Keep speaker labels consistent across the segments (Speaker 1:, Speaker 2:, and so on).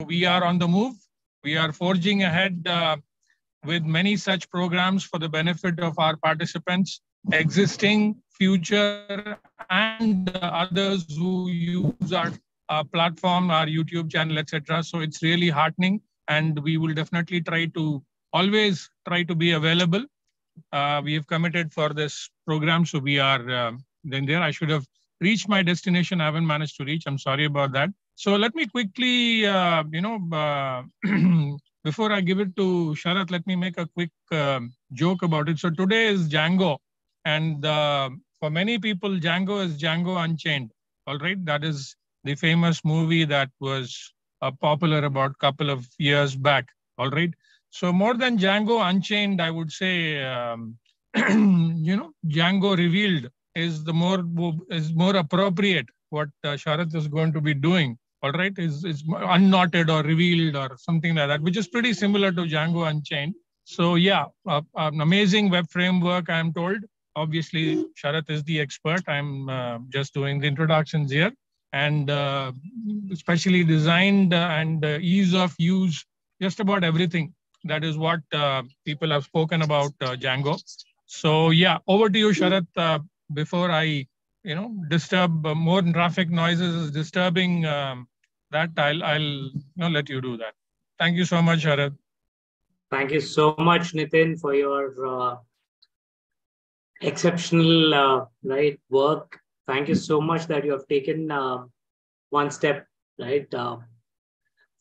Speaker 1: we are on the move. We are forging ahead uh, with many such programs for the benefit of our participants, existing, future, and others who use our, our platform, our YouTube channel, etc. So it's really heartening, and we will definitely try to always try to be available. Uh, we have committed for this program, so we are uh, then there. I should have reached my destination. I haven't managed to reach. I'm sorry about that. So let me quickly, uh, you know, uh, before I give it to Sharath, let me make a quick uh, joke about it. So today is Django, and uh, for many people, Django is Django Unchained. All right, that is the famous movie that was uh, popular about a couple of years back. All right, so more than Django Unchained, I would say, um, you know, Django Revealed is the more is more appropriate. What uh, Sharath is going to be doing all right, is, is unknotted or revealed or something like that, which is pretty similar to Django Unchained. So yeah, uh, an amazing web framework, I'm told. Obviously, Sharat is the expert. I'm uh, just doing the introductions here. And uh, especially designed and ease of use, just about everything. That is what uh, people have spoken about uh, Django. So yeah, over to you, Sharat, Uh, before I, you know, disturb more traffic noises is disturbing um, that I'll I'll you know, let you do that. Thank you so much, Sharath.
Speaker 2: Thank you so much, Nitin, for your uh, exceptional uh, right work. Thank you so much that you have taken uh, one step right uh,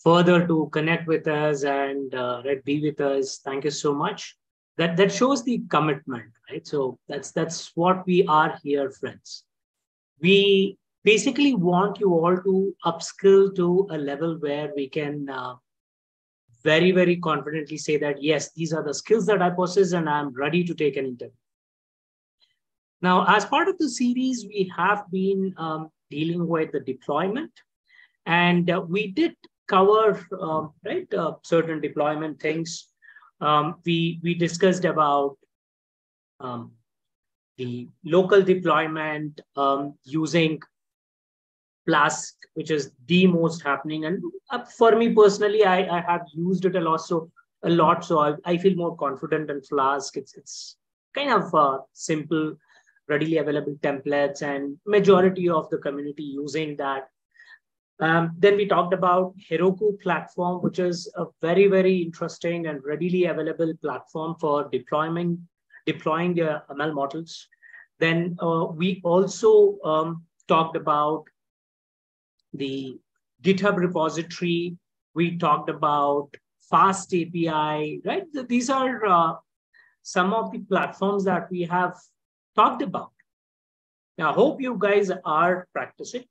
Speaker 2: further to connect with us and uh, right, be with us. Thank you so much. That that shows the commitment, right? So that's that's what we are here, friends. We basically want you all to upskill to a level where we can uh, very, very confidently say that, yes, these are the skills that I possess and I'm ready to take an interview. Now, as part of the series, we have been um, dealing with the deployment and uh, we did cover uh, right uh, certain deployment things. Um, we, we discussed about um, the local deployment um, using Flask, which is the most happening. And uh, for me personally, I, I have used it a lot. So a lot. So I, I feel more confident in Flask. It's it's kind of uh, simple, readily available templates, and majority of the community using that. Um, then we talked about Heroku platform, which is a very, very interesting and readily available platform for deploying, deploying the ML models. Then uh, we also um, talked about the GitHub repository. We talked about Fast API, right? These are uh, some of the platforms that we have talked about. Now, I hope you guys are practicing.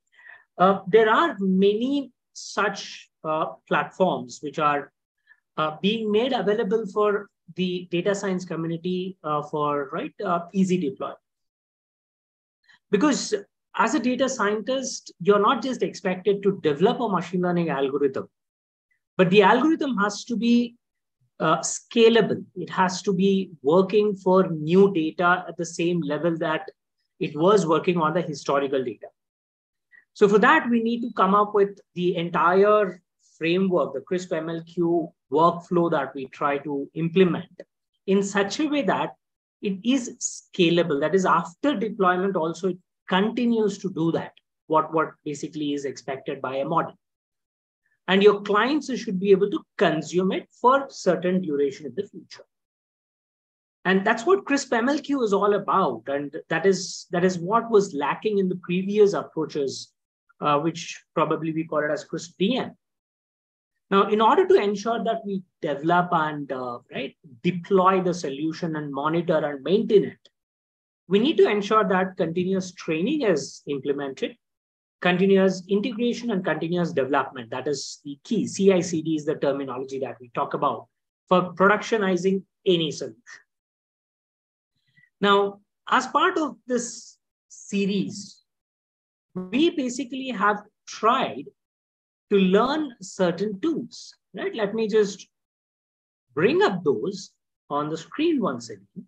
Speaker 2: Uh, there are many such uh, platforms which are uh, being made available for the data science community uh, for right uh, easy deploy. Because as a data scientist, you're not just expected to develop a machine learning algorithm, but the algorithm has to be uh, scalable. It has to be working for new data at the same level that it was working on the historical data. So for that, we need to come up with the entire framework, the CRISP MLQ workflow that we try to implement in such a way that it is scalable. That is, after deployment, also it continues to do that, what, what basically is expected by a model. And your clients should be able to consume it for certain duration in the future. And that's what CRISP MLQ is all about. And that is, that is what was lacking in the previous approaches, uh, which probably we call it as CRISP DM. Now, in order to ensure that we develop and uh, right deploy the solution and monitor and maintain it, we need to ensure that continuous training is implemented, continuous integration and continuous development. That is the key. CI/CD is the terminology that we talk about for productionizing any solution. Now, as part of this series, we basically have tried to learn certain tools, right? Let me just bring up those on the screen once again.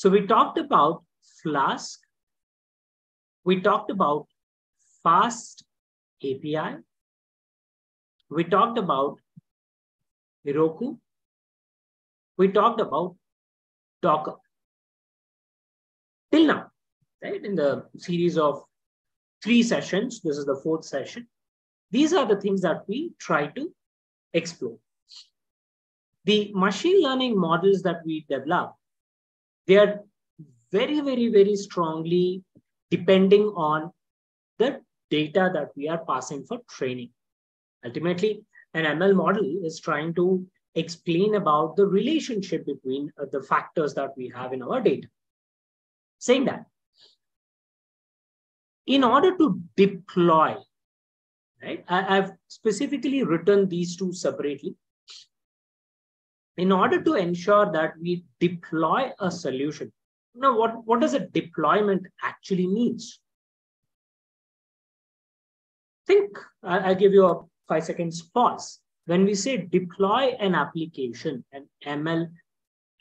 Speaker 2: So we talked about Flask. We talked about Fast API. we talked about Heroku. We talked about Docker. Till now, right? In the series of three sessions, this is the fourth session. These are the things that we try to explore. The machine learning models that we develop, they are very, very, very strongly depending on the data that we are passing for training. Ultimately, an ML model is trying to explain about the relationship between uh, the factors that we have in our data. Saying that, in order to deploy, right, I, I've specifically written these two separately. In order to ensure that we deploy a solution, now what, what does a deployment actually means? Think, I'll give you a five seconds pause. When we say deploy an application, an ML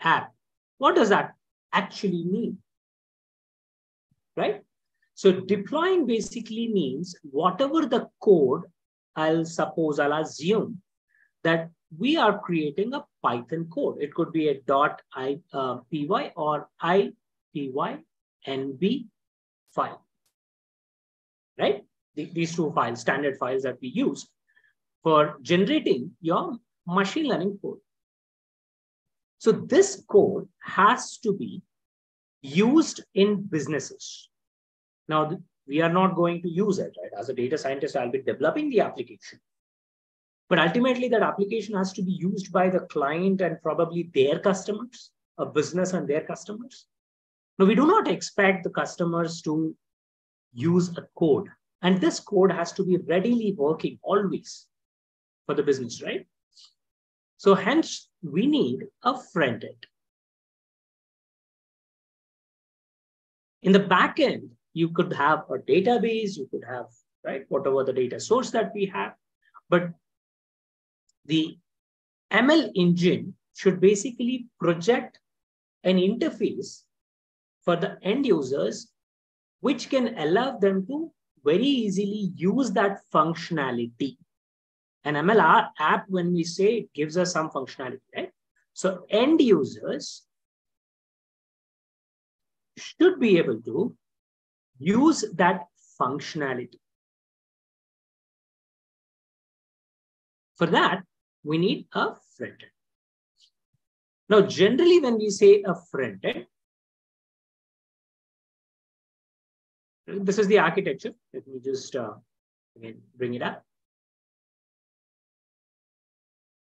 Speaker 2: app, what does that actually mean? Right? So deploying basically means whatever the code, I'll suppose, I'll assume that we are creating a Python code. It could be a dot I, uh, py or IPY NB file, right? The, these two files, standard files that we use for generating your machine learning code. So this code has to be used in businesses. Now, we are not going to use it, right? As a data scientist, I'll be developing the application. But ultimately, that application has to be used by the client and probably their customers, a business and their customers. Now, we do not expect the customers to use a code. And this code has to be readily working always for the business, right? So hence, we need a front end. In the back end, you could have a database, you could have, right, whatever the data source that we have. But the ML engine should basically project an interface for the end users, which can allow them to very easily use that functionality. An ML app, when we say it gives us some functionality, right? So end users should be able to use that functionality. For that, we need a front end. Now, generally, when we say a front end, this is the architecture. Let me just uh, again bring it up.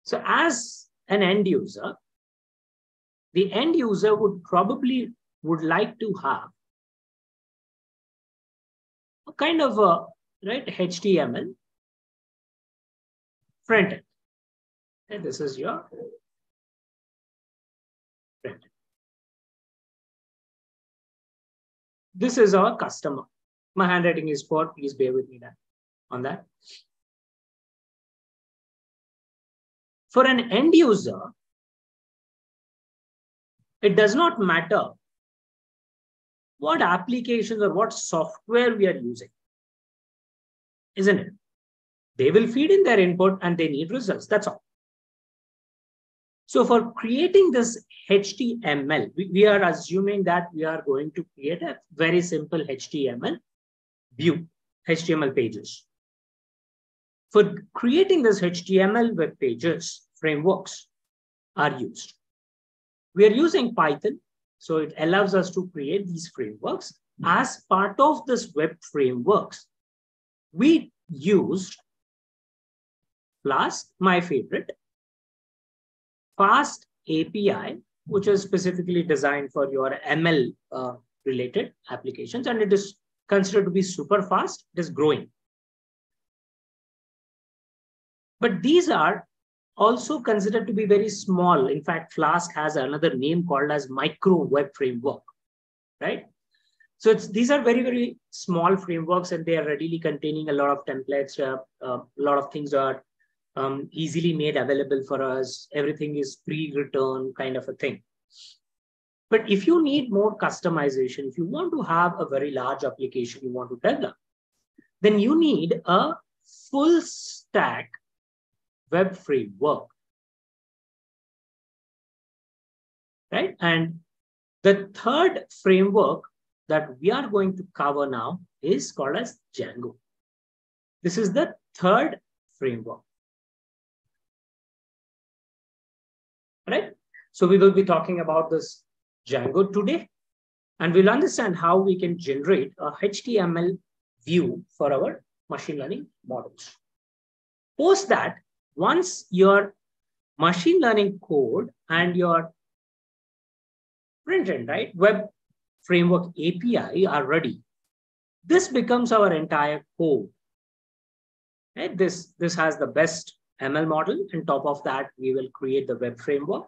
Speaker 2: So as an end user, the end user would probably would like to have a kind of a right HTML front end. And this is your front end. This is our customer. My handwriting is poor. Please bear with me that, on that. For an end user, it does not matter what applications or what software we are using, isn't it? They will feed in their input and they need results. That's all. So for creating this HTML, we, we are assuming that we are going to create a very simple HTML view, HTML pages. For creating this HTML web pages, frameworks are used. We are using Python, so it allows us to create these frameworks. As part of this web frameworks, we used Flask, my favorite, Fast API, which is specifically designed for your ML uh, related applications, and it is considered to be super fast. It is growing. But these are also considered to be very small. In fact, Flask has another name called as micro web framework, right? So it's, these are very, very small frameworks and they are readily containing a lot of templates. Uh, uh, a lot of things are um, easily made available for us. Everything is pre-return kind of a thing. But if you need more customization, if you want to have a very large application you want to develop, then you need a full stack web framework. Right? And the third framework that we are going to cover now is called as Django. This is the third framework. Right? So we will be talking about this Django today, and we'll understand how we can generate a HTML view for our machine learning models. Post that, once your machine learning code and your front-end, right, web framework API are ready, this becomes our entire code. Right? This, this has the best ML model. On top of that, we will create the web framework.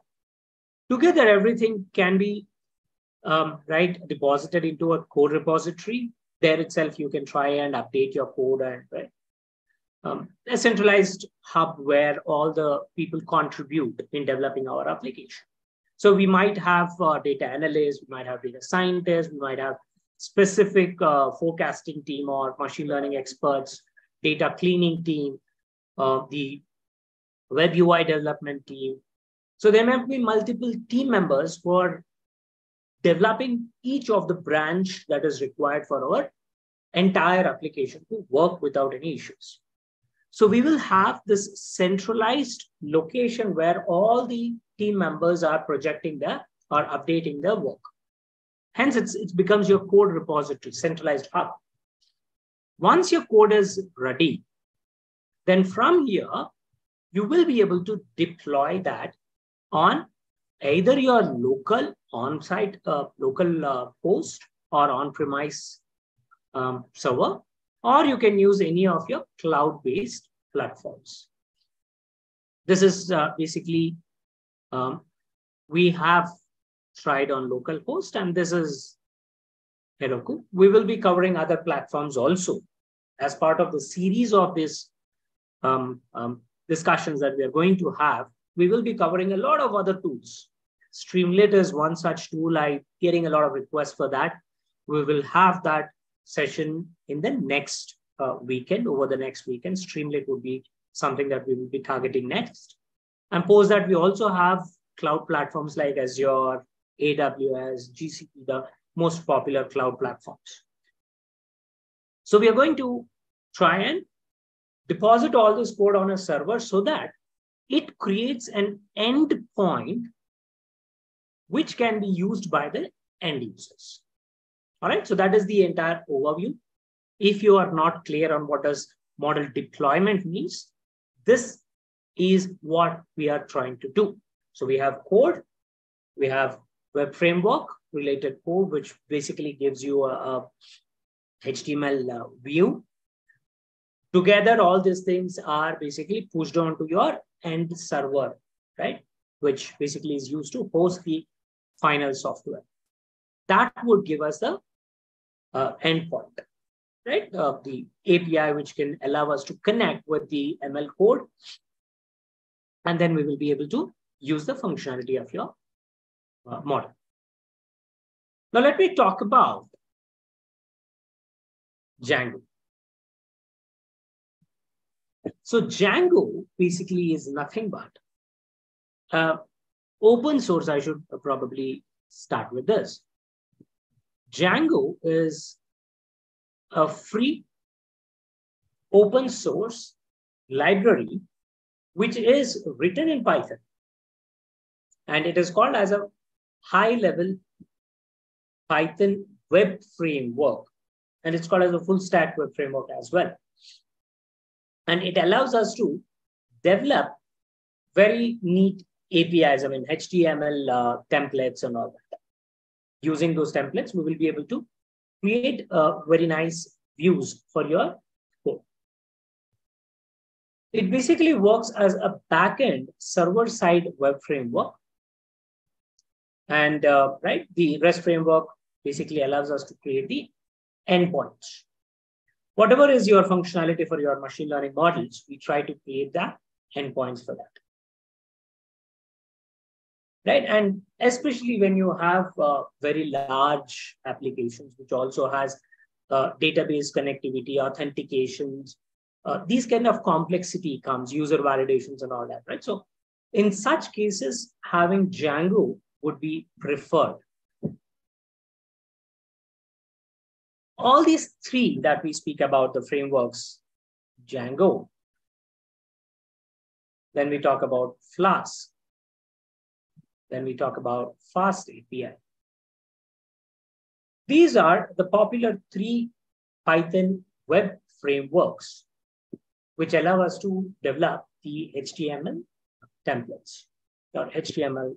Speaker 2: Together, everything can be um, right deposited into a code repository. There itself, you can try and update your code and right, um, a centralized hub where all the people contribute in developing our application. So we might have uh, data analysts, we might have data scientists, we might have specific uh, forecasting team or machine learning experts, data cleaning team, uh, the web UI development team. So there may be multiple team members for developing each of the branch that is required for our entire application to work without any issues. So we will have this centralized location where all the team members are projecting their or updating their work. Hence, it's, it becomes your code repository, centralized hub. Once your code is ready, then from here, you will be able to deploy that on either your local on-site uh, local uh, host or on-premise um, server, or you can use any of your cloud-based platforms. This is uh, basically, um, we have tried on local host, and this is Heroku. We will be covering other platforms also as part of the series of this um, um, discussions that we are going to have. We will be covering a lot of other tools. Streamlit is one such tool. I'm getting a lot of requests for that. We will have that session in the next uh, weekend, over the next weekend. Streamlit would be something that we will be targeting next. And post that, we also have cloud platforms like Azure, AWS, GCP, the most popular cloud platforms. So we are going to try and deposit all this code on a server so that it creates an endpoint which can be used by the end users. All right, so that is the entire overview. If you are not clear on what does model deployment means, this is what we are trying to do. So we have code, we have web framework related code, which basically gives you a, a HTML uh, view. Together, all these things are basically pushed onto your end server, right? Which basically is used to host the final software. That would give us the uh, endpoint, right? Uh, the API, which can allow us to connect with the ML code. And then we will be able to use the functionality of your uh, model. Now let me talk about Django. So Django basically is nothing but uh, open source. I should probably start with this. Django is a free open source library which is written in Python. And it is called as a high level Python web framework. And it's called as a full stack web framework as well. And it allows us to develop very neat APIs, I mean, HTML uh, templates and all that. Using those templates, we will be able to create uh, very nice views for your code. It basically works as a backend server-side web framework. And uh, right, the REST framework basically allows us to create the endpoints. Whatever is your functionality for your machine learning models, we try to create the endpoints for that. Right, and especially when you have uh, very large applications, which also has uh, database connectivity, authentications, uh, these kind of complexity comes, user validations and all that, right? So in such cases, having Django would be preferred. All these three that we speak about, the frameworks, Django, then we talk about Flask, then we talk about Fast API. These are the popular three Python web frameworks, which allow us to develop the HTML templates or HTML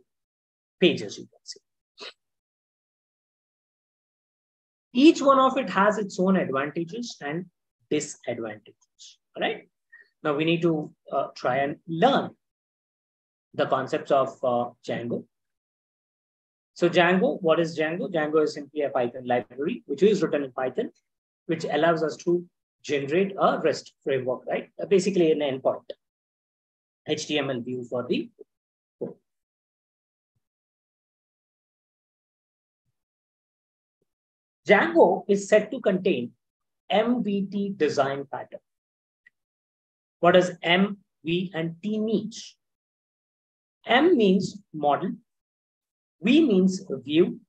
Speaker 2: pages, you can say. Each one of it has its own advantages and disadvantages, right? Now we need to uh, try and learn the concepts of uh, Django. So Django, what is Django? Django is simply a Python library, which is written in Python, which allows us to generate a REST framework, right? Basically an endpoint, HTML view for the Django is said to contain MVT design pattern. What does M, V, and T mean? M means model, V means view,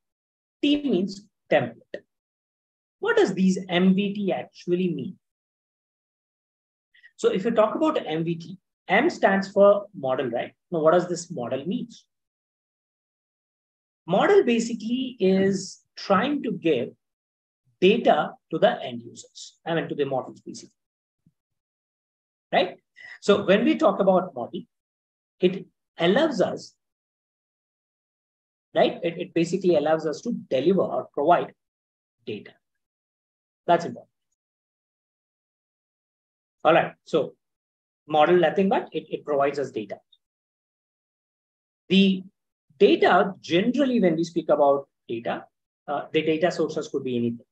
Speaker 2: T means template. What does these MVT actually mean? So if you talk about MVT, M stands for model, right? Now, what does this model mean? Model basically is trying to give data to the end users, I mean to the models basically, right? So when we talk about model, it allows us, right? It, it basically allows us to deliver or provide data. That's important. All right. So model nothing but it, it provides us data. The data, generally, when we speak about data, uh, the data sources could be anything.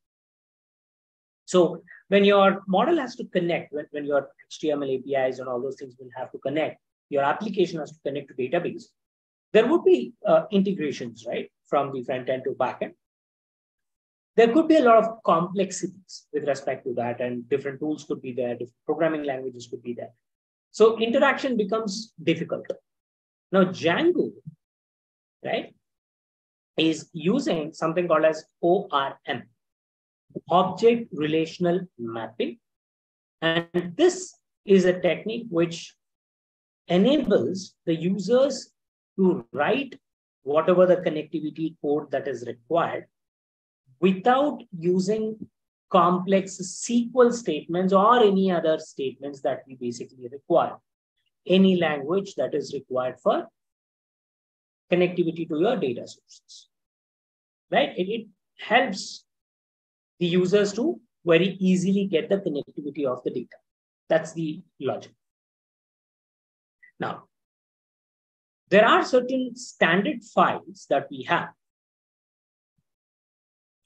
Speaker 2: So when your model has to connect, when, when your HTML APIs and all those things will have to connect, your application has to connect to database, there would be uh, integrations, right, from the front end to back end. There could be a lot of complexities with respect to that, and different tools could be there, different programming languages could be there. So interaction becomes difficult. Now, Django, right, is using something called as ORM, Object Relational Mapping. And this is a technique which enables the users to write whatever the connectivity code that is required without using complex SQL statements or any other statements that we basically require. Any language that is required for connectivity to your data sources. Right? It, it helps the users to very easily get the connectivity of the data. That's the logic. Now, there are certain standard files that we have.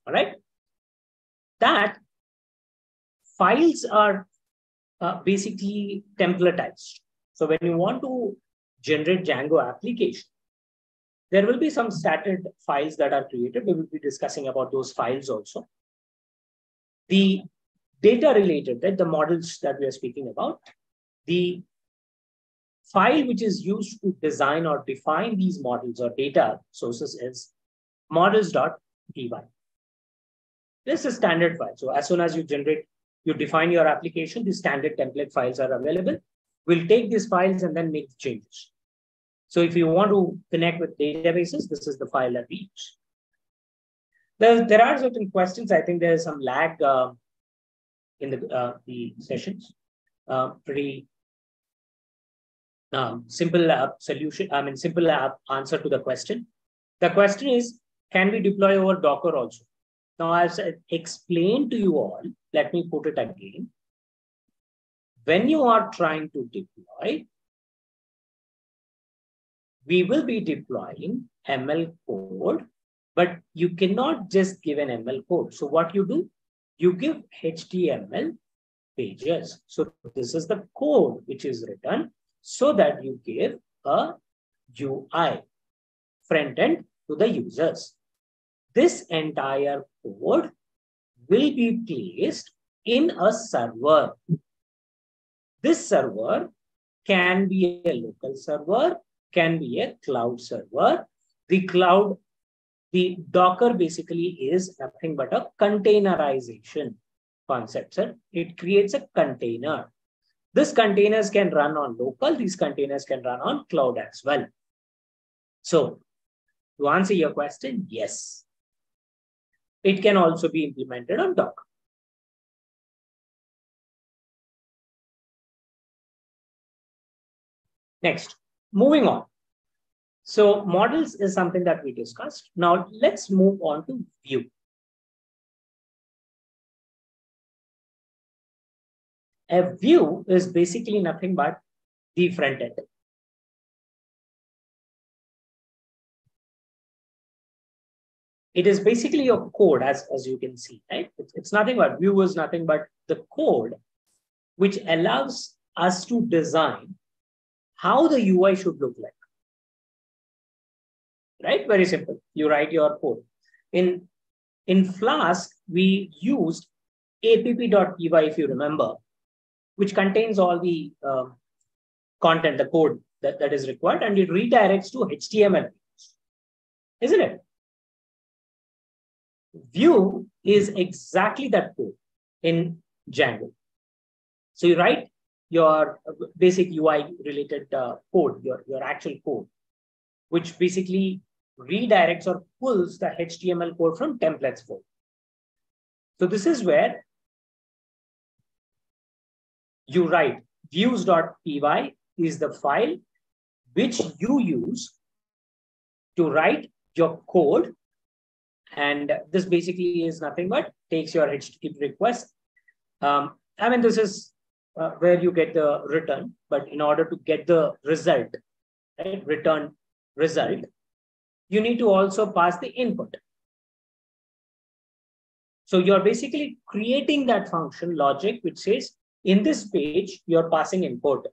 Speaker 2: All right. That files are uh, basically templatized. So when you want to generate Django application, there will be some standard files that are created. We will be discussing about those files also. The data related, right, the models that we are speaking about, the file which is used to design or define these models or data sources is models.py. This is standard file. So as soon as you generate, you define your application, the standard template files are available. We'll take these files and then make changes. So if you want to connect with databases, this is the file that we use. There, there are certain questions. I think there is some lag uh, in the, uh, the sessions. Uh, pretty um, simple uh, solution, I mean, simple answer to the question. The question is, can we deploy over Docker also? Now, as I explained to you all, let me put it again. When you are trying to deploy, we will be deploying ML code, but you cannot just give an ML code. So what you do, you give HTML pages. So this is the code which is written so that you give a UI front end to the users. This entire code will be placed in a server. This server can be a local server, can be a cloud server. The cloud, the Docker basically is nothing but a containerization concept, sir. It creates a container. This containers can run on local, these containers can run on cloud as well. So to answer your question, yes. It can also be implemented on Docker. Next, moving on. So models is something that we discussed. Now let's move on to view. A view is basically nothing but the front end. It is basically your code, as, as you can see, right? It's, it's nothing but view is nothing but the code which allows us to design how the UI should look like. Right? Very simple. You write your code. In, in Flask, we used app.py, if you remember, which contains all the uh, content, the code that, that is required, and it redirects to HTML. Isn't it? View is exactly that code in Django. So you write your basic UI related uh, code, your, your actual code, which basically redirects or pulls the HTML code from templates folder. So this is where you write views.py is the file which you use to write your code. And this basically is nothing but takes your HTTP request. Um, I mean, this is uh, where you get the return, but in order to get the result, right, return result, you need to also pass the input. So you're basically creating that function logic, which says in this page, you're passing input.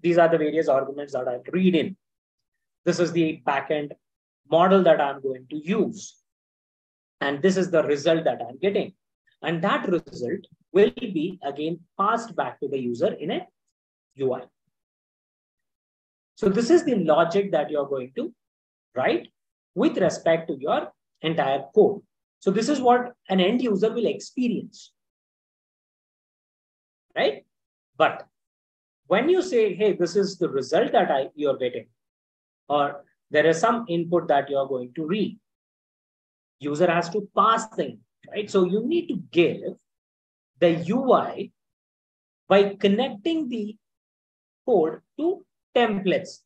Speaker 2: These are the various arguments that I read in. This is the backend model that I'm going to use. And this is the result that I'm getting. And that result will be again passed back to the user in a UI. So this is the logic that you're going to write with respect to your entire code. So this is what an end user will experience. Right? But when you say, hey, this is the result that I you're getting, or there is some input that you're going to read, user has to pass the right? So you need to give the UI by connecting the code to templates.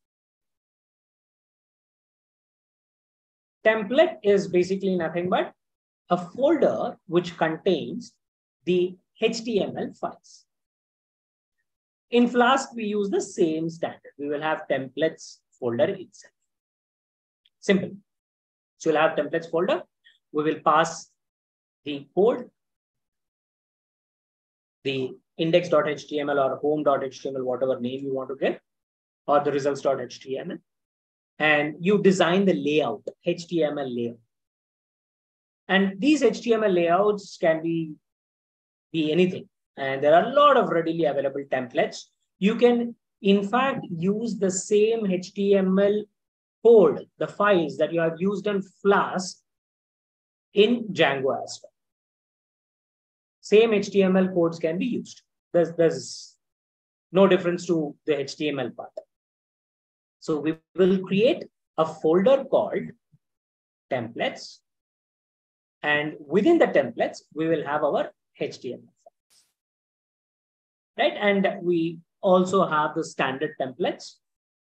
Speaker 2: Template is basically nothing but a folder which contains the HTML files. In Flask, we use the same standard. We will have templates folder itself. Simple. So we'll have templates folder. We will pass the code, the index.html or home.html, whatever name you want to get, or the results.html. And you design the layout, HTML layout. And these HTML layouts can be, be anything. And there are a lot of readily available templates. You can, in fact, use the same HTML code, the files that you have used in Flask in Django as well. Same HTML codes can be used. There's, there's no difference to the HTML part. So we will create a folder called templates. And within the templates, we will have our HTML files. Right? And we also have the standard templates.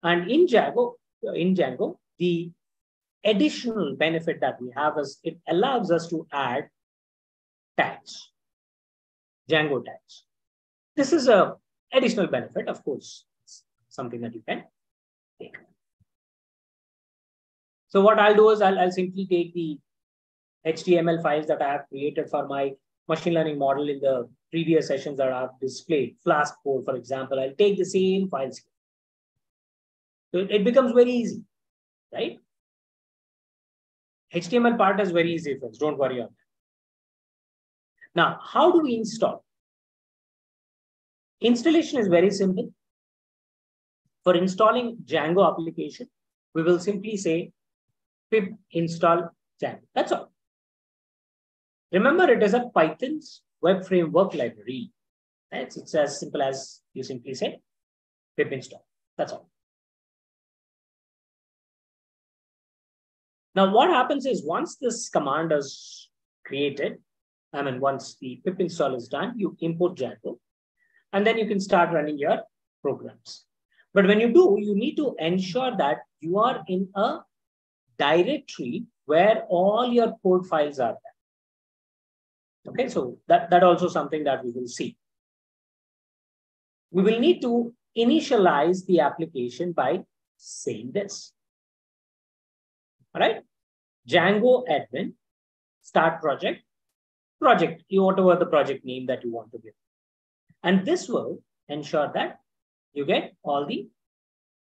Speaker 2: And in Django, in Django, the additional benefit that we have is it allows us to add tags, Django tags. This is a additional benefit, of course, something that you can So what I'll do is I'll, I'll simply take the HTML files that I have created for my machine learning model in the previous sessions that I've displayed, Flask code, for example, I'll take the same files. So it becomes very easy, right? HTML part is very easy, friends. Don't worry on that. Now, how do we install? Installation is very simple. For installing Django application, we will simply say pip install Django. That's all. Remember, it is a Python's web framework library. It's, it's as simple as you simply say pip install. That's all. Now, what happens is once this command is created, I mean, once the pip install is done, you import Django, and then you can start running your programs. But when you do, you need to ensure that you are in a directory where all your code files are there. Okay, so that, that also something that we will see. We will need to initialize the application by saying this. All right, Django admin, start project, project, you whatever the project name that you want to give. And this will ensure that you get all the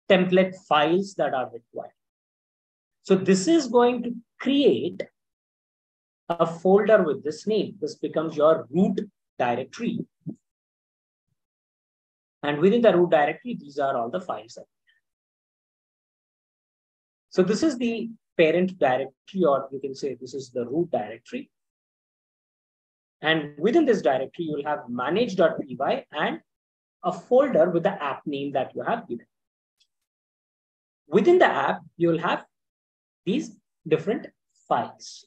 Speaker 2: template files that are required. So this is going to create a folder with this name. This becomes your root directory. And within the root directory, these are all the files. So this is the parent directory, or you can say this is the root directory. And within this directory, you'll have manage.py and a folder with the app name that you have given. Within the app, you'll have these different files.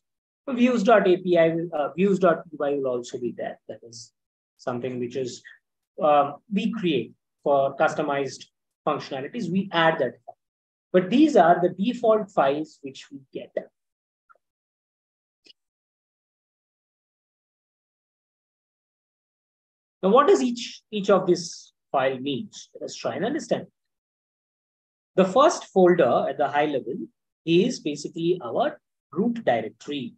Speaker 2: Views.api, uh, views.py will also be there. That is something which is um, we create for customized functionalities. We add that. But these are the default files which we get. Now, what does each, each of these file means? Let's try and understand. The first folder at the high level is basically our root directory.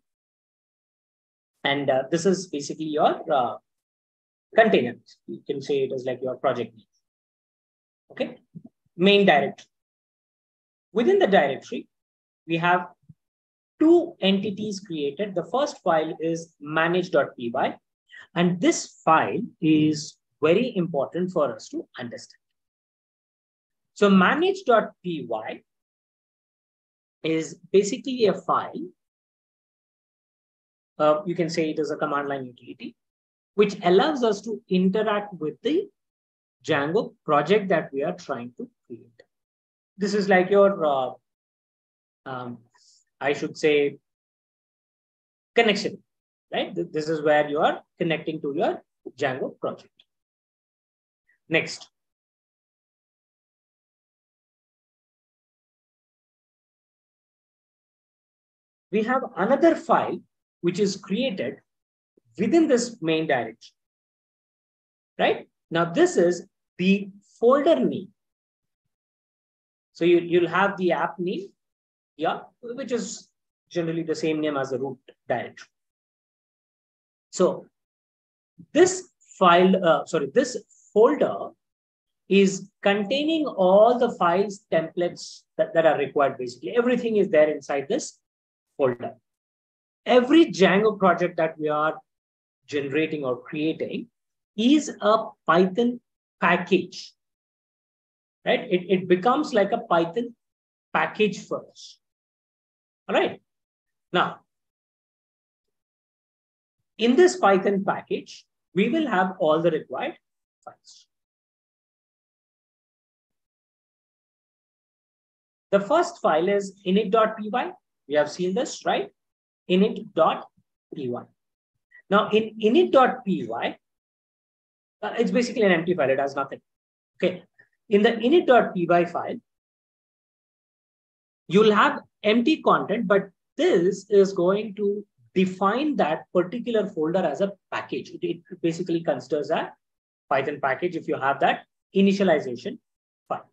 Speaker 2: And uh, this is basically your uh, container. You can say it is like your project name. Okay, main directory. Within the directory, we have two entities created. The first file is manage.py and this file is very important for us to understand. So manage.py is basically a file. Uh, you can say it is a command line utility, which allows us to interact with the Django project that we are trying to create. This is like your, uh, um, I should say, connection right? This is where you are connecting to your Django project. Next. We have another file which is created within this main directory, right? Now this is the folder name. So you, you'll have the app name, yeah, which is generally the same name as the root directory. So this file, uh, sorry, this folder is containing all the files, templates that, that are required, basically. Everything is there inside this folder. Every Django project that we are generating or creating is a Python package, right? It, it becomes like a Python package first. All right. Now, in this Python package, we will have all the required files. The first file is init.py. We have seen this, right? init.py. Now, in init.py, uh, it's basically an empty file. It has nothing. Okay. In the init.py file, you'll have empty content, but this is going to define that particular folder as a package. It, it basically considers a Python package if you have that initialization file.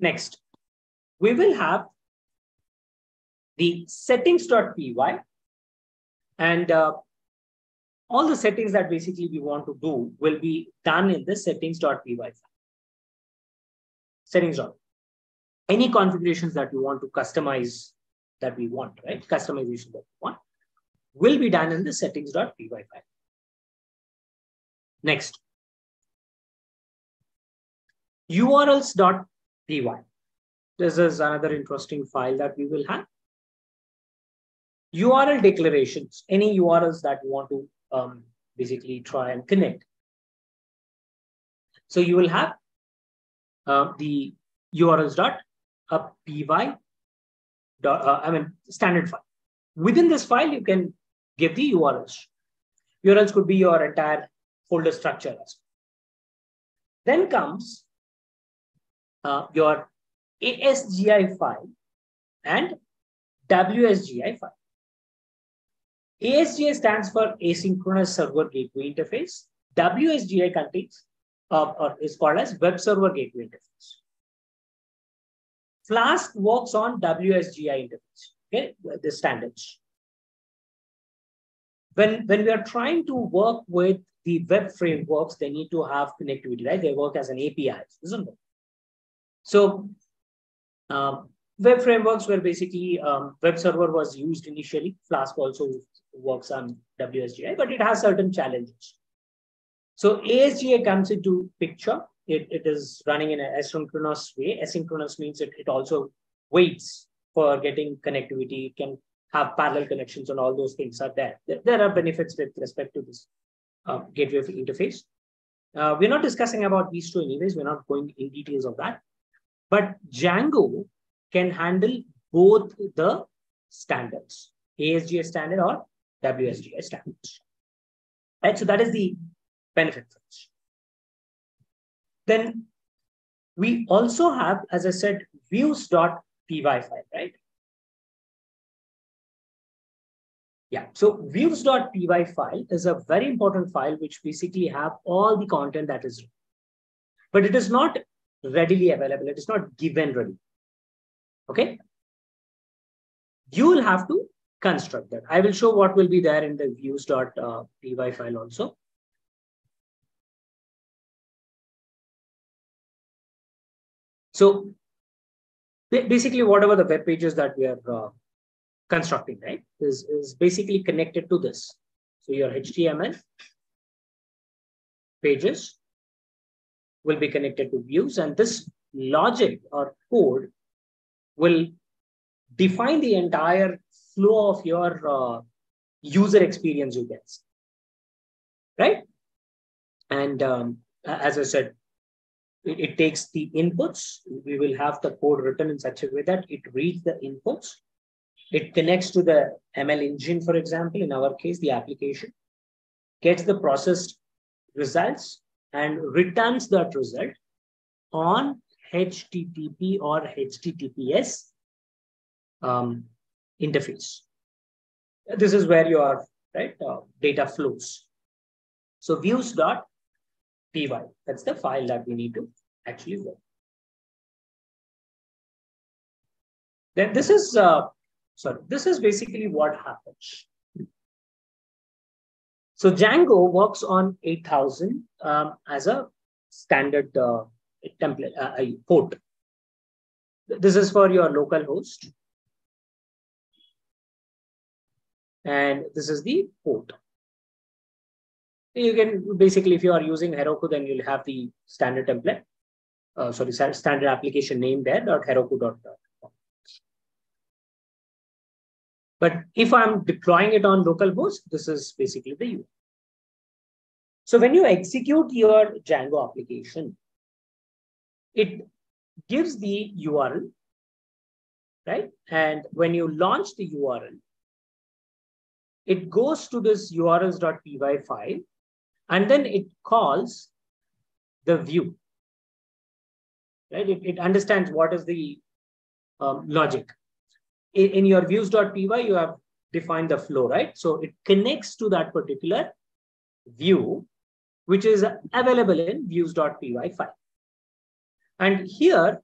Speaker 2: Next, we will have the settings.py and uh, all the settings that basically we want to do will be done in the settings.py file. Settings. Any configurations that you want to customize that we want, right? Customization that we want will be done in the settings.py file. Next, urls.py. This is another interesting file that we will have. URL declarations, any URLs that you want to um, basically try and connect. So you will have uh, the urls.py, uh, I mean, standard file. Within this file, you can give the URLs. URLs could be your entire folder structure. Then comes uh, your ASGI file and WSGI file. ASGI stands for Asynchronous Server Gateway Interface. WSGI contains uh, or is called as Web Server Gateway Interface. Flask works on WSGI interface, okay, the standards. When, when we are trying to work with the web frameworks, they need to have connectivity, right? They work as an API, isn't it? So um, web frameworks were basically um, web server was used initially. Flask also works on WSGI, but it has certain challenges. So ASGI comes into picture. It, it is running in an asynchronous way. Asynchronous means it, it also waits for getting connectivity. It can have parallel connections and all those things are there. There are benefits with respect to this uh, gateway interface. Uh, we're not discussing about these two anyways. We're not going in details of that. But Django can handle both the standards, ASGI standard or WSGI standards. Right, so that is the benefit Then we also have, as I said, views.py file, right? Yeah, so views.py file is a very important file which basically have all the content that is. But it is not readily available. It is not given ready. Okay. You will have to construct that. I will show what will be there in the views.py uh, file also. So basically, whatever the web pages that we are uh, constructing, right, is, is basically connected to this. So your HTML pages will be connected to views, and this logic or code will define the entire flow of your uh, user experience you get. Right? And um, as I said, it, it, takes the inputs. We will have the code written in such a way that it reads the inputs. It connects to the ML engine, for example, in our case, the application, gets the processed results and returns that result on HTTP or HTTPS um, interface. This is where your right uh, data flows. So views.py, that's the file that we need to actually work. Then this is, uh, sorry, this is basically what happens. So Django works on 8000 um, as a standard uh, template, uh, port. This is for your local host. and this is the port. You can basically, if you are using Heroku, then you'll have the standard template, uh, sorry, standard application name there, dot heroku.com. But if I'm deploying it on localhost, this is basically the UI. So when you execute your Django application, it gives the URL, right? And when you launch the URL, it goes to this urls.py file, and then it calls the view. Right? It, it understands what is the um, logic. In, in your views.py, you have defined the flow, right? So it connects to that particular view, which is available in views.py file. And here,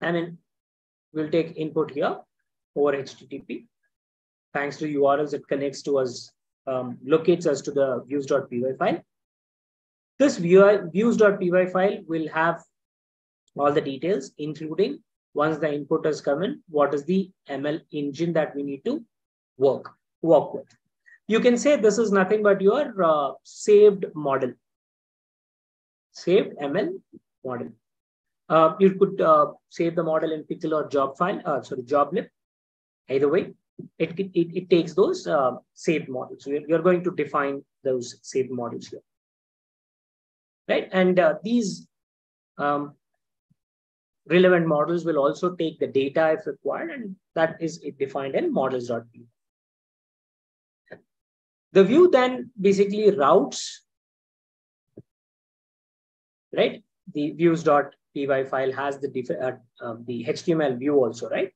Speaker 2: I mean, we'll take input here over HTTP thanks to URLs, it connects to us, um, locates us to the views.py file. This views.py file will have all the details, including once the input has come in, what is the ML engine that we need to work, work with. You can say this is nothing but your uh, saved model. Saved ML model. Uh, you could uh, save the model in pickle or job file, uh, sorry, joblib. Either way, it, it, it takes those uh, saved models. You're, you're going to define those saved models here. Right, and uh, these um, relevant models will also take the data if required, and that is defined in models.py. The view then basically routes, right? The views.py file has the, uh, uh, the HTML view also, right?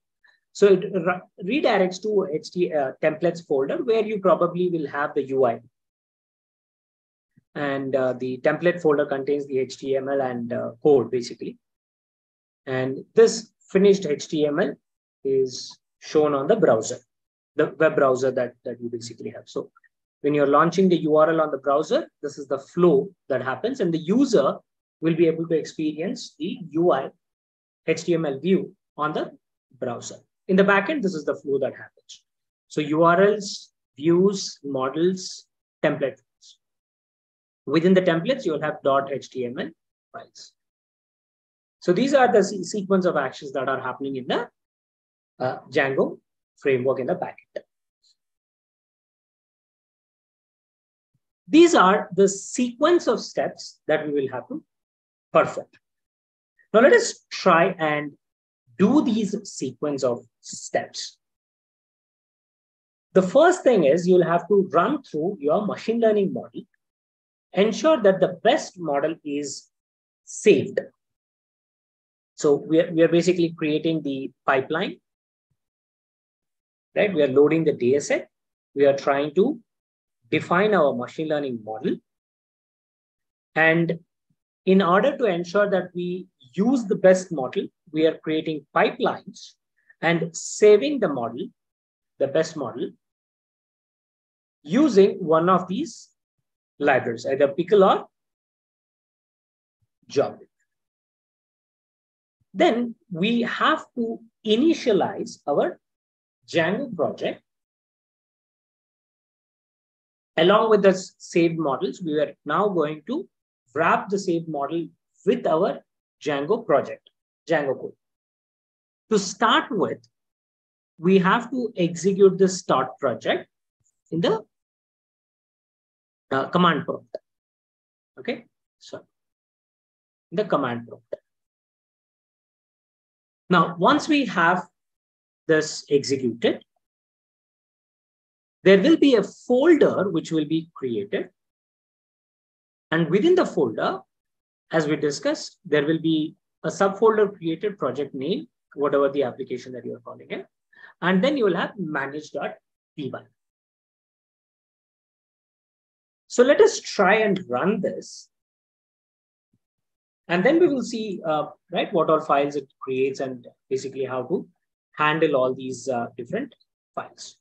Speaker 2: So it redirects to HT, uh, templates folder where you probably will have the UI. And uh, the template folder contains the HTML and uh, code basically. And this finished HTML is shown on the browser, the web browser that, that you basically have. So when you're launching the URL on the browser, this is the flow that happens and the user will be able to experience the UI HTML view on the browser. In the backend, this is the flow that happens. So URLs, views, models, template. Within the templates, you'll have .html files. So these are the sequence of actions that are happening in the uh, Django framework in the backend. These are the sequence of steps that we will have to perform. Now let us try and do these sequence of steps. The first thing is you'll have to run through your machine learning model, ensure that the best model is saved. So we are, we are basically creating the pipeline, right? We are loading the data set. We are trying to define our machine learning model. And in order to ensure that we use the best model, we are creating pipelines and saving the model, the best model, using one of these libraries, either Pickle or Job. Then we have to initialize our Django project. Along with the saved models, we are now going to wrap the saved model with our Django project, Django code. To start with, we have to execute the start project in the uh, command prompt. Okay, so the command prompt. Now, once we have this executed, there will be a folder which will be created. And within the folder, as we discussed, there will be a subfolder created project name, whatever the application that you're calling it. And then you will have manage.py. So let us try and run this. And then we will see, uh, right, what all files it creates and basically how to handle all these uh, different files.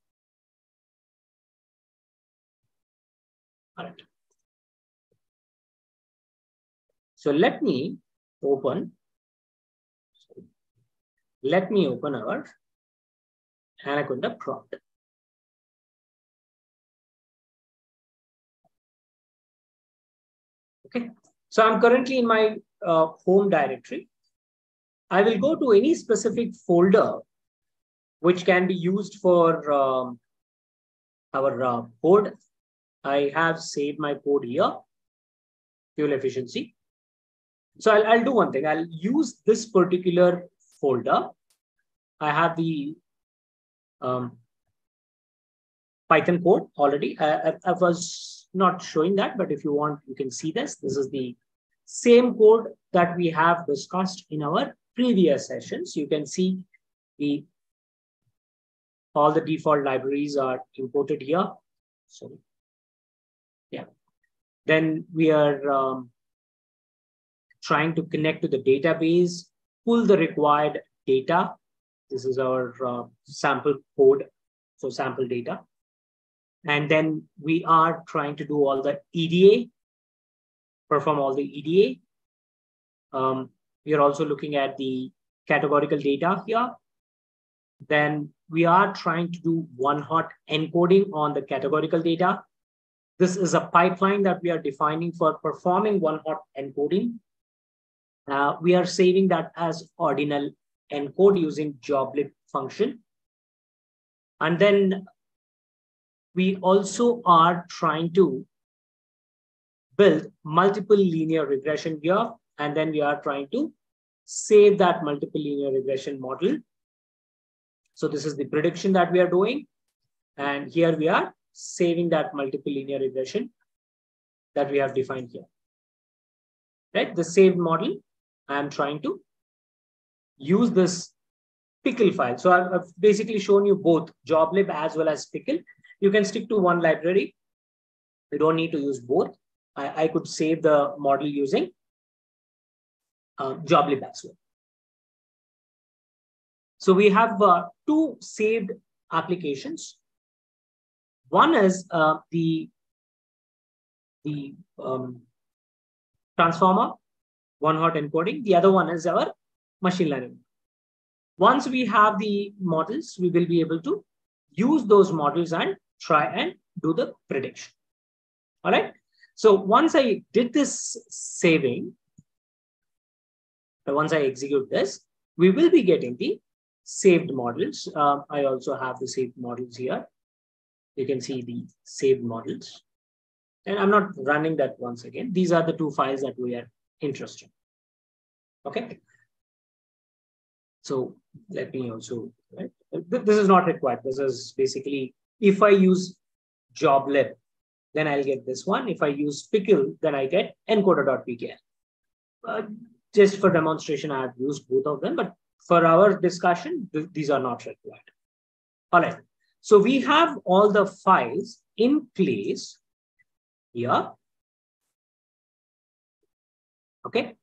Speaker 2: All right. So let me open, let me open our Anaconda prompt. Okay, so I'm currently in my uh, home directory. I will go to any specific folder which can be used for um, our uh, code. I have saved my code here, fuel efficiency. So I'll, I'll do one thing. I'll use this particular folder. I have the um, Python code already. I, I, I, was not showing that, but if you want, you can see this. This is the same code that we have discussed in our previous sessions. You can see the all the default libraries are imported here. So yeah, then we are um, trying to connect to the database, pull the required data. This is our uh, sample code, so sample data. And then we are trying to do all the EDA, perform all the EDA. Um, we are also looking at the categorical data here. Then we are trying to do one hot encoding on the categorical data. This is a pipeline that we are defining for performing one hot encoding Uh, we are saving that as ordinal encode using joblib function. And then we also are trying to build multiple linear regression here. And then we are trying to save that multiple linear regression model. So this is the prediction that we are doing. And here we are saving that multiple linear regression that we have defined here. Right, the saved model, I'm trying to use this pickle file. So I've basically shown you both joblib as well as pickle. You can stick to one library. You don't need to use both. I, I could save the model using uh, joblib as well. So we have uh, two saved applications. One is uh, the, the um, transformer, one hot encoding. The other one is our machine learning. Once we have the models, we will be able to use those models and try and do the prediction. All right. So once I did this saving, once I execute this, we will be getting the saved models. Uh, I also have the saved models here. You can see the saved models. And I'm not running that once again. These are the two files that we are interested in. Okay. So let me also, right? This is not required. This is basically, if I use joblib, then I'll get this one. If I use pickle, then I get encoder.pkl. Uh, just for demonstration, I have used both of them, but for our discussion, th these are not required. All right. So we have all the files in place here. Okay.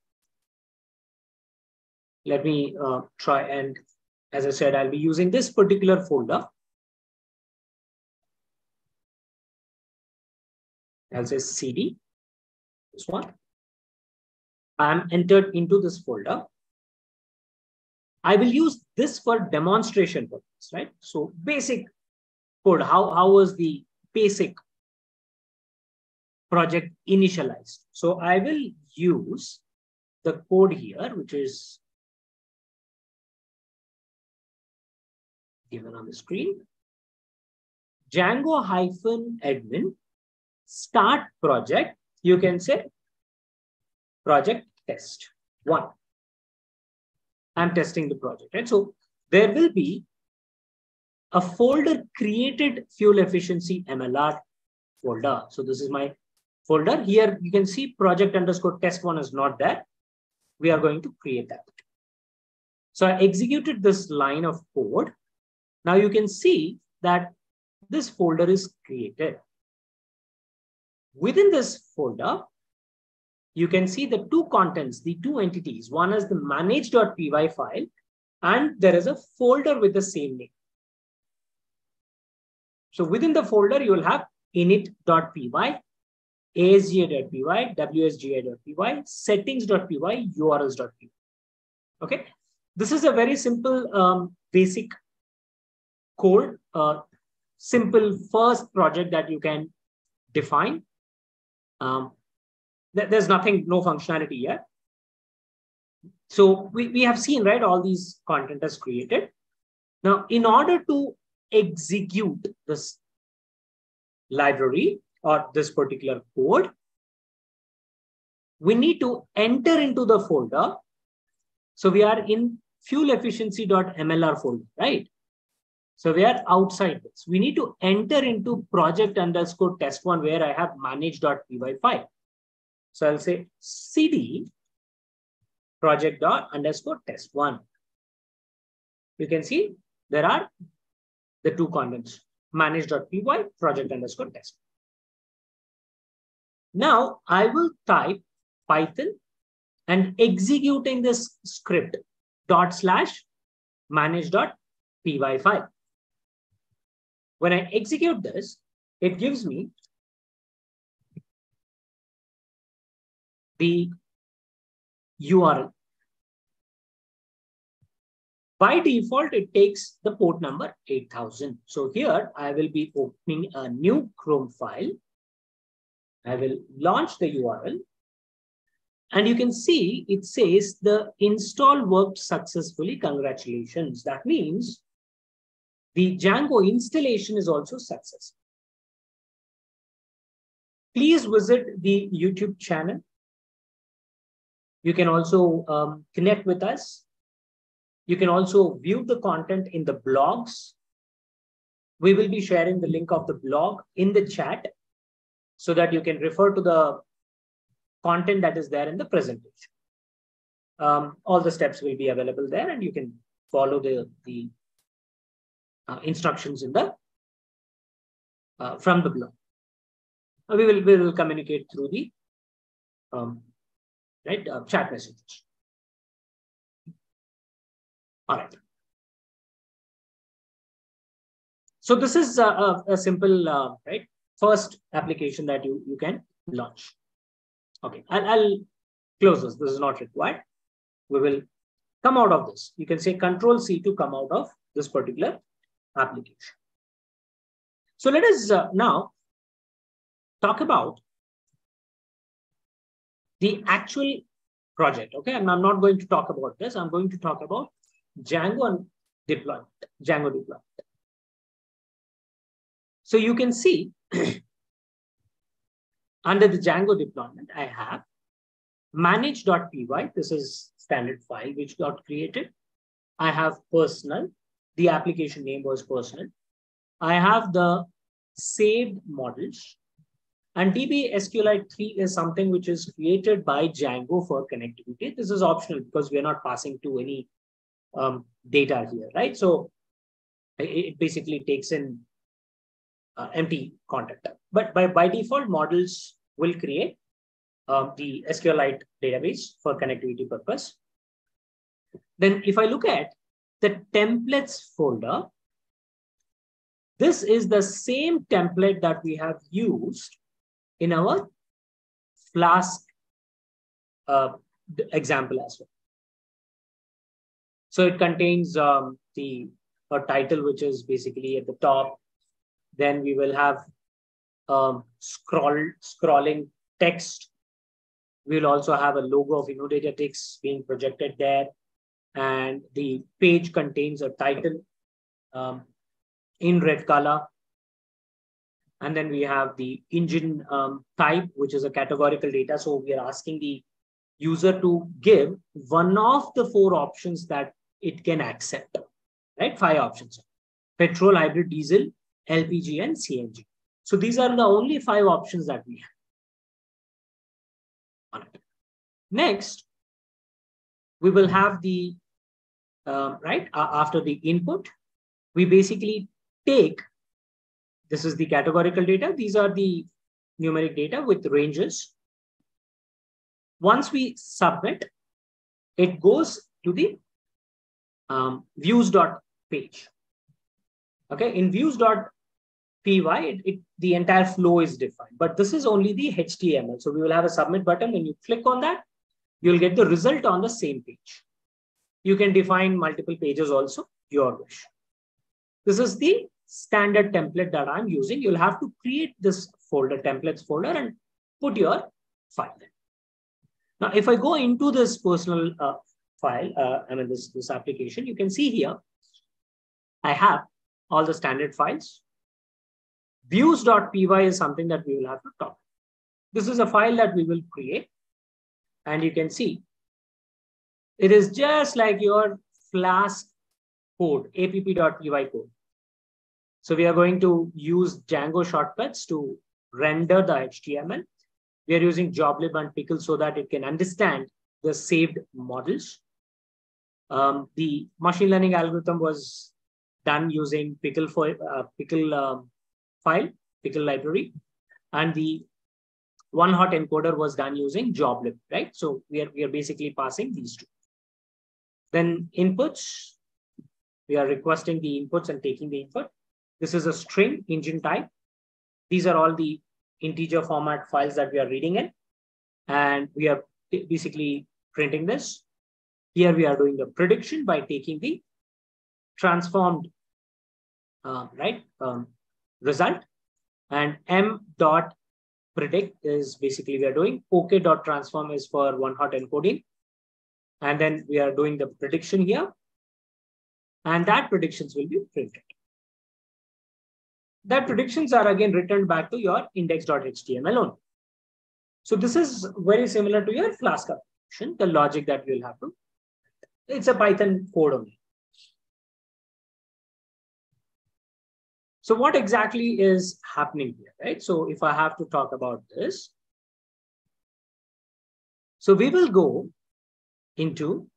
Speaker 2: Let me uh, try and, as I said, I'll be using this particular folder. I'll say CD, this one. I'm entered into this folder. I will use this for demonstration purpose, right? So basic code, how, how was the basic project initialized? So I will use the code here, which is given on the screen. Django hyphen admin start project, you can say project test one. I'm testing the project, right? So there will be a folder created fuel efficiency MLR folder. So this is my folder. Here you can see project underscore test one is not there. We are going to create that. So I executed this line of code. Now you can see that this folder is created. Within this folder, you can see the two contents, the two entities. One is the manage.py file, and there is a folder with the same name. So within the folder, you will have init.py, asgi.py, wsgi.py, settings.py, urls.py. Okay. This is a very simple, um, basic code, uh, simple first project that you can define. Um, there's nothing, no functionality yet. So we, we have seen, right, all these content is created. Now, in order to execute this library or this particular code, we need to enter into the folder. So we are in fuel efficiency.mlr folder, right? So we are outside this. We need to enter into project underscore test one where I have manage.py file. So I'll say cd project dot underscore test one. You can see there are the two contents manage.py project underscore test. Now I will type Python and executing this script dot slash manage.py file. When I execute this, it gives me the URL. By default, it takes the port number 8000. So here I will be opening a new Chrome file. I will launch the URL And you can see it says the install worked successfully. Congratulations. That means the Django installation is also successful. Please visit the YouTube channel. You can also um, connect with us. You can also view the content in the blogs. We will be sharing the link of the blog in the chat so that you can refer to the content that is there in the presentation. Um, all the steps will be available there and you can follow the, the uh, instructions in the uh, from the blog. Uh, we will we will communicate through the um, right uh, chat messages. All right. So this is a, a, a simple uh, right first application that you you can launch. Okay, I'll, I'll close this. This is not required. We will come out of this. You can say Control C to come out of this particular application. So let us uh, now talk about the actual project. Okay, and I'm not going to talk about this. I'm going to talk about Django and deployment, Django deployment. So you can see under the Django deployment, I have manage.py. This is standard file which got created. I have personal the application name was personal. I have the saved models. And DB SQLite 3 is something which is created by Django for connectivity. This is optional because we're not passing to any um, data here, right? So it basically takes in uh, empty content. But by, by default, models will create um, the SQLite database for connectivity purpose. Then if I look at the templates folder, this is the same template that we have used in our Flask uh, example as well. So it contains um, the a title, which is basically at the top. Then we will have um, scroll scrolling text. We'll also have a logo of Innodatatics being projected there and the page contains a title um, in red color. And then we have the engine um, type, which is a categorical data. So we are asking the user to give one of the four options that it can accept, right? Five options, petrol, hybrid, diesel, LPG, and CNG. So these are the only five options that we have. Next, we will have the uh, right? Uh, after the input, we basically take, this is the categorical data. These are the numeric data with ranges. Once we submit, it goes to the um, page. Okay, in views.py, it, it, the entire flow is defined, but this is only the HTML. So we will have a submit button. When you click on that, you'll get the result on the same page. You can define multiple pages also, your wish. This is the standard template that I'm using. You'll have to create this folder, templates folder, and put your file. Now, if I go into this personal uh, file, uh, I mean this, this application, you can see here, I have all the standard files. Views.py is something that we will have to talk. This is a file that we will create. And you can see it is just like your Flask code, app.py code. So we are going to use Django shortcuts to render the HTML. We are using joblib and pickle so that it can understand the saved models. Um, the machine learning algorithm was done using pickle, for, uh, pickle um, file, pickle library. And the one hot encoder was done using joblib, right? So we are, we are basically passing these two. Then inputs, we are requesting the inputs and taking the input. This is a string engine type. These are all the integer format files that we are reading in. And we are basically printing this. Here we are doing the prediction by taking the transformed uh, right um, result and m dot predict is basically we are doing OK dot transform is for one hot encoding. And then we are doing the prediction here. And that predictions will be printed. That predictions are again returned back to your index.html only. So this is very similar to your Flask application, the logic that you'll have to. It's a Python code only. So what exactly is happening here, right? So if I have to talk about this, so we will go into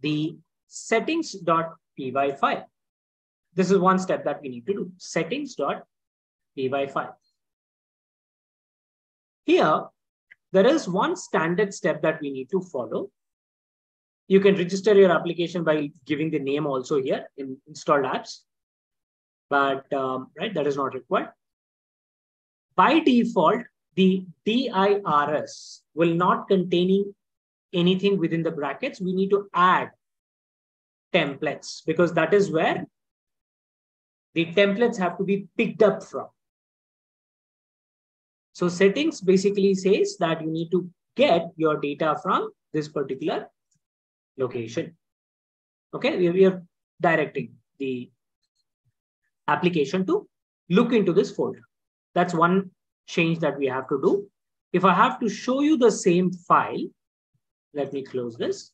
Speaker 2: the settings.py file. This is one step that we need to do, settings.py file. Here, there is one standard step that we need to follow. You can register your application by giving the name also here in installed apps but um, right, that is not required. By default, the DIRS will not containing anything within the brackets. We need to add templates because that is where the templates have to be picked up from. So settings basically says that you need to get your data from this particular location. Okay, we, we are directing the application to look into this folder. That's one change that we have to do. If I have to show you the same file, let me close this.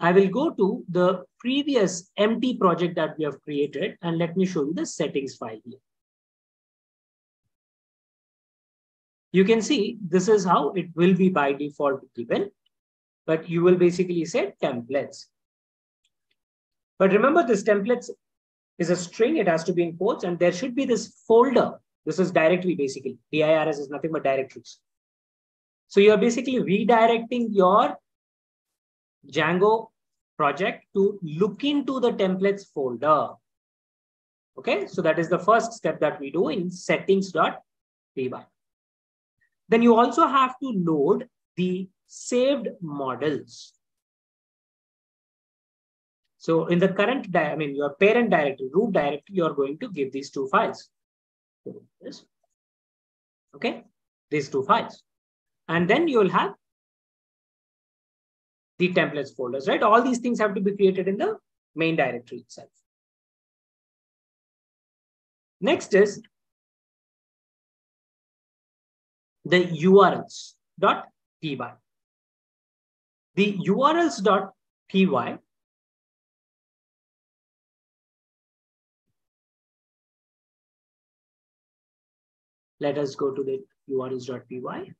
Speaker 2: I will go to the previous empty project that we have created and let me show you the settings file here. You can see this is how it will be by default given, but you will basically say templates. But remember this templates is a string. It has to be in quotes, and there should be this folder. This is directory basically. DIRS is nothing but directories. So you're basically redirecting your Django project to look into the templates folder. Okay, so that is the first step that we do in settings.py. Then you also have to load the saved models. So in the current, I mean, your parent directory, root directory, you're going to give these two files. Okay, these two files. And then you'll have the templates folders, right? All these things have to be created in the main directory itself. Next is the URLs py. The URLs py Let us go to the urls.py.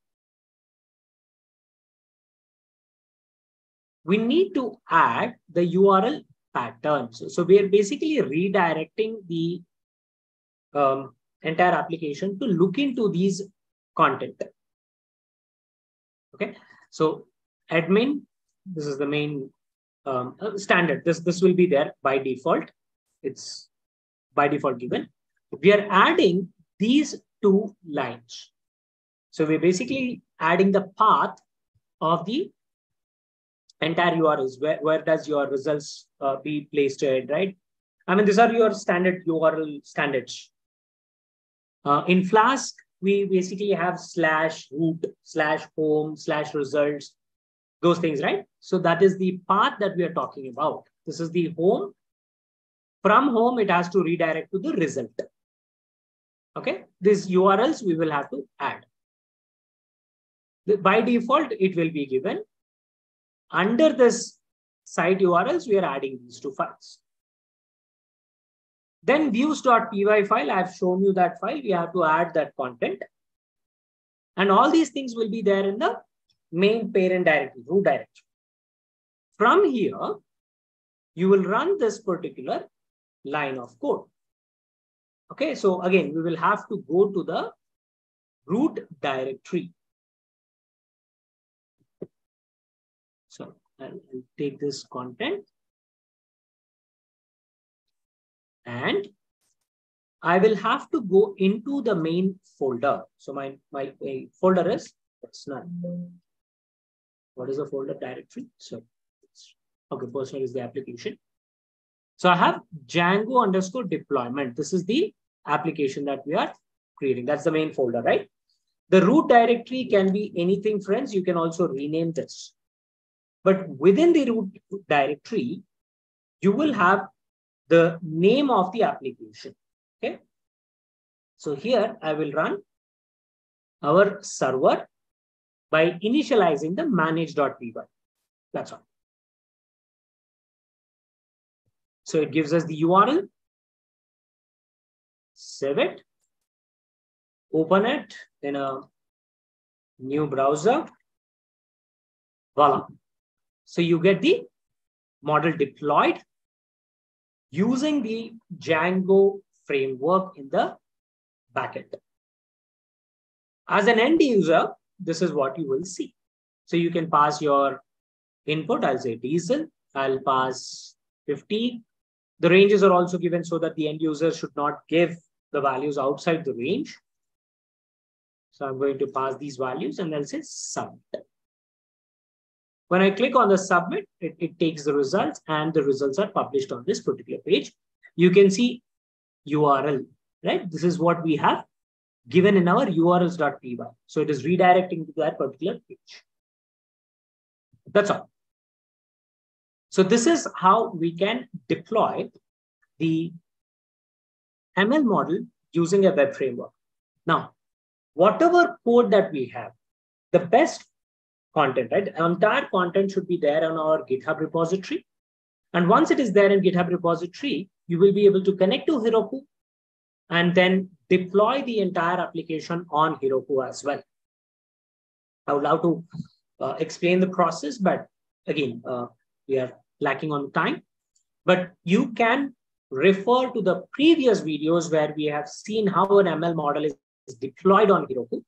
Speaker 2: We need to add the URL pattern. So, we are basically redirecting the um, entire application to look into these content. Okay, so admin, this is the main um, standard. This, this will be there by default. It's by default given. We are adding these two lines. So we're basically adding the path of the entire URLs. Where, where does your results uh, be placed at, right? I mean, these are your standard URL standards. Uh, in Flask, we basically have slash root, slash home, slash results, those things, right? So that is the path that we are talking about. This is the home. From home, it has to redirect to the result. Okay, these URLs we will have to add. By default, it will be given. Under this site URLs, we are adding these two files. Then views.py file, I have shown you that file. We have to add that content. And all these things will be there in the main parent directory, root directory. From here, you will run this particular line of code. Okay, so again, we will have to go to the root directory. I'll take this content and I will have to go into the main folder. So my, my, my folder is personal. What is the folder directory? So, okay, personal is the application. So I have Django underscore deployment. This is the application that we are creating. That's the main folder, right? The root directory can be anything, friends. You can also rename this. But within the root directory, you will have the name of the application. Okay. So here I will run our server by initializing the manage.py. That's all. So it gives us the URL. Save it. Open it in a new browser. Voila. So you get the model deployed using the Django framework in the backend. As an end user, this is what you will see. So you can pass your input. I'll say diesel. I'll pass 50. The ranges are also given so that the end user should not give the values outside the range. So I'm going to pass these values and I'll say submit. When I click on the submit, it, it takes the results and the results are published on this particular page. You can see URL, right? This is what we have given in our urls.py. So it is redirecting to that particular page. That's all. So this is how we can deploy the ML model using a web framework. Now, whatever code that we have, the best content, right? Entire content should be there on our GitHub repository. And once it is there in GitHub repository, you will be able to connect to Heroku and then deploy the entire application on Heroku as well. I would love to uh, explain the process, but again, uh, we are lacking on time. But you can refer to the previous videos where we have seen how an ML model is deployed on Heroku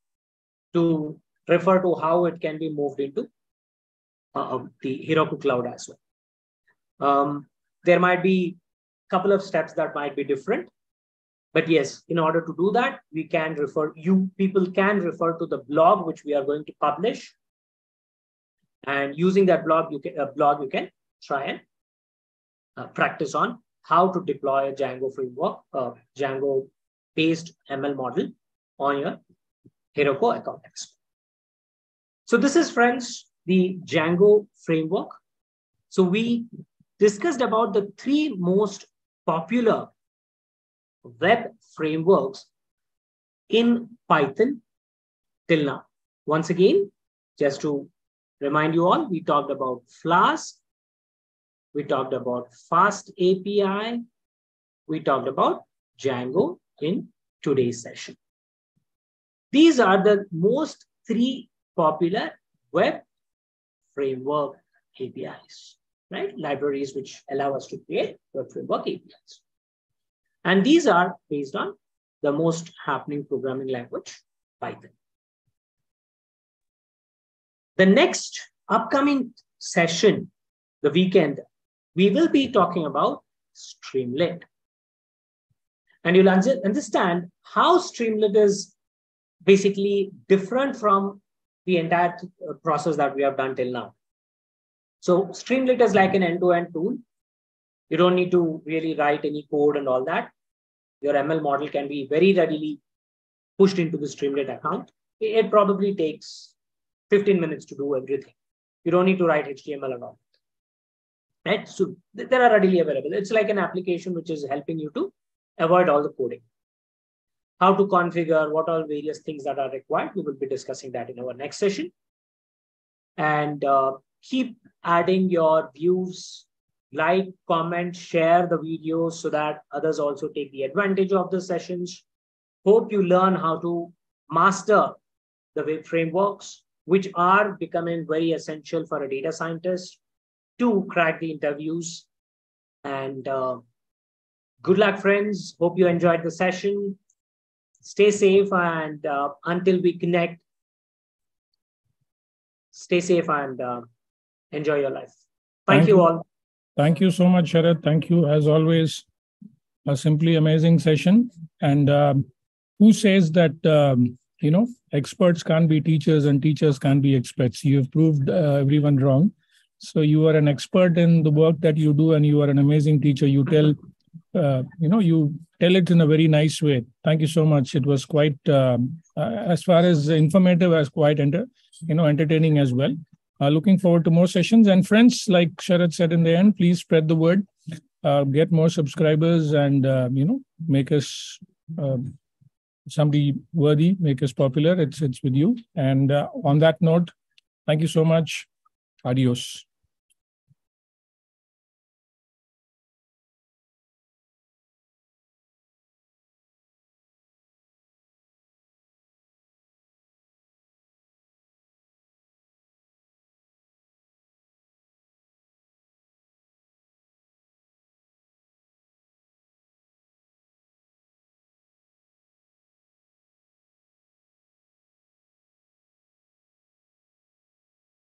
Speaker 2: to refer to how it can be moved into uh, the Heroku cloud as well. Um, there might be a couple of steps that might be different. But yes, in order to do that, we can refer, you people can refer to the blog, which we are going to publish. And using that blog, you can, uh, blog, you can try and uh, practice on how to deploy a Django framework, uh, Django based ML model on your Heroku account. So this is, friends, the Django framework. So we discussed about the three most popular web frameworks in Python till now. Once again, just to remind you all, we talked about Flask, we talked about Fast API, we talked about Django in today's session. These are the most three popular web framework APIs, right? Libraries which allow us to create web framework APIs. And these are based on the most happening programming language, Python. The next upcoming session, the weekend, we will be talking about Streamlit. And you'll understand how Streamlit is basically different from the entire uh, process that we have done till now. So Streamlit is like an end-to-end tool. You don't need to really write any code and all that. Your ML model can be very readily pushed into the Streamlit account. It probably takes 15 minutes to do everything. You don't need to write HTML at all. Right? So they are readily available. It's like an application which is helping you to avoid all the coding how to configure, what all various things that are required. We will be discussing that in our next session. And uh, keep adding your views, like, comment, share the videos so that others also take the advantage of the sessions. Hope you learn how to master the web frameworks, which are becoming very essential for a data scientist to crack the interviews. And uh, good luck, friends. Hope you enjoyed the session stay safe and uh, until we connect stay safe and uh, enjoy your life. Thank, thank you, you. all.
Speaker 1: Thank you so much Sharad. thank you as always a simply amazing session. And um, who says that um, you know experts can't be teachers and teachers can't be experts? You have proved uh, everyone wrong. So you are an expert in the work that you do and you are an amazing teacher. You tell uh, you know you tell it in a very nice way. Thank you so much. It was quite um, uh, as far as informative as quite enter you know entertaining as well. Uh, looking forward to more sessions and friends. Like Sharad said in the end, please spread the word, uh, get more subscribers, and uh, you know make us. Um, somebody worthy, make us popular. It's it's with you. And on that note, thank you so much. Adios.